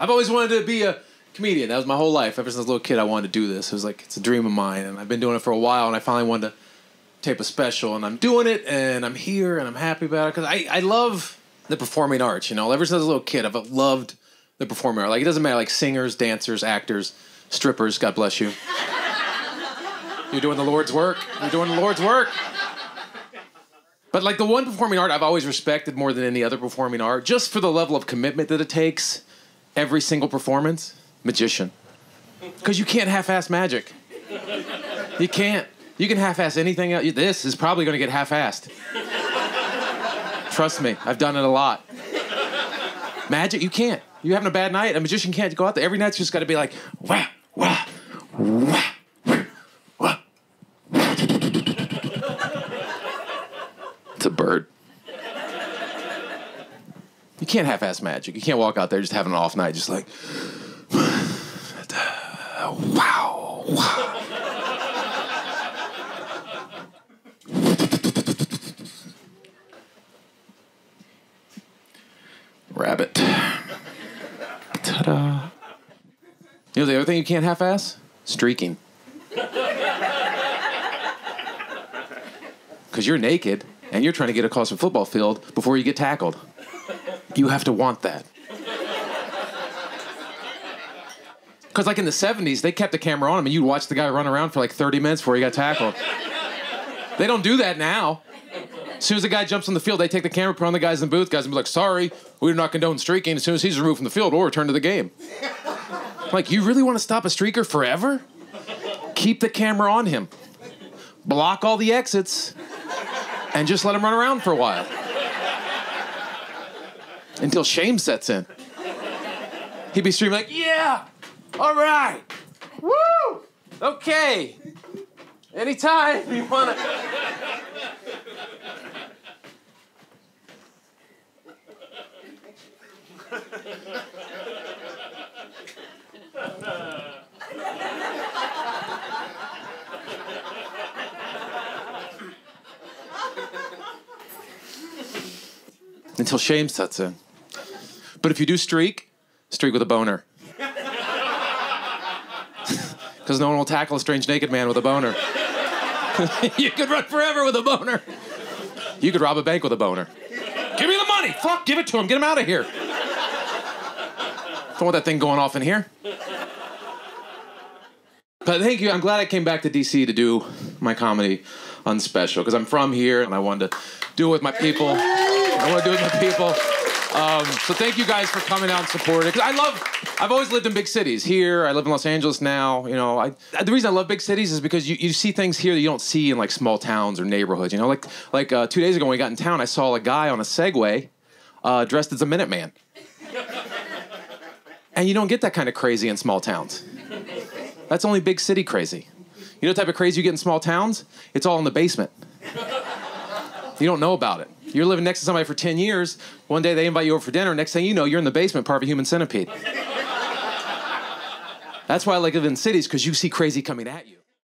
I've always wanted to be a comedian. That was my whole life. Ever since I was a little kid, I wanted to do this. It was like it's a dream of mine, and I've been doing it for a while. And I finally wanted to tape a special, and I'm doing it, and I'm here, and I'm happy about it because I I love the performing arts. You know, ever since I was a little kid, I've loved the performing art. Like it doesn't matter, like singers, dancers, actors, strippers. God bless you. You're doing the Lord's work. You're doing the Lord's work. But like the one performing art I've always respected more than any other performing art, just for the level of commitment that it takes every single performance, magician. Because you can't half-ass magic. You can't. You can half-ass anything else. This is probably going to get half-assed. Trust me, I've done it a lot. Magic, you can't. You're having a bad night, a magician can't go out there. Every night. night's just got to be like, wah, wah, wah, wah. It's a bird. You can't half-ass magic. You can't walk out there just having an off night, just like, wow, wow. Rabbit. Ta-da. You know the other thing you can't half-ass? Streaking. Because you're naked and you're trying to get across a football field before you get tackled. You have to want that. Because, like in the 70s, they kept the camera on him and you'd watch the guy run around for like 30 minutes before he got tackled. They don't do that now. As soon as the guy jumps on the field, they take the camera, put on the guys in the booth, guys, and be like, sorry, we do not condone streaking. As soon as he's removed from the field, we'll return to the game. Like, you really want to stop a streaker forever? Keep the camera on him. Block all the exits and just let him run around for a while. Until shame sets in. He'd be streaming like, yeah, all right, woo, okay. Anytime you wanna. Until shame sets in. But if you do streak, streak with a boner. Because no one will tackle a strange naked man with a boner. you could run forever with a boner. You could rob a bank with a boner. Give me the money! Fuck, give it to him. Get him out of here. Don't want that thing going off in here. But thank you. I'm glad I came back to DC to do my comedy unspecial because I'm from here and I wanted to do it with my people. I want to do it with my people. Um, so thank you guys for coming out and supporting. I love, I've always lived in big cities. Here, I live in Los Angeles now. You know, I the reason I love big cities is because you, you see things here that you don't see in like small towns or neighborhoods. You know, like like uh, two days ago when we got in town, I saw a guy on a Segway uh, dressed as a Minuteman. And you don't get that kind of crazy in small towns. That's only big city crazy. You know the type of crazy you get in small towns? It's all in the basement. You don't know about it. You're living next to somebody for 10 years. One day they invite you over for dinner. Next thing you know, you're in the basement, part of a human centipede. That's why I like living in cities, because you see crazy coming at you.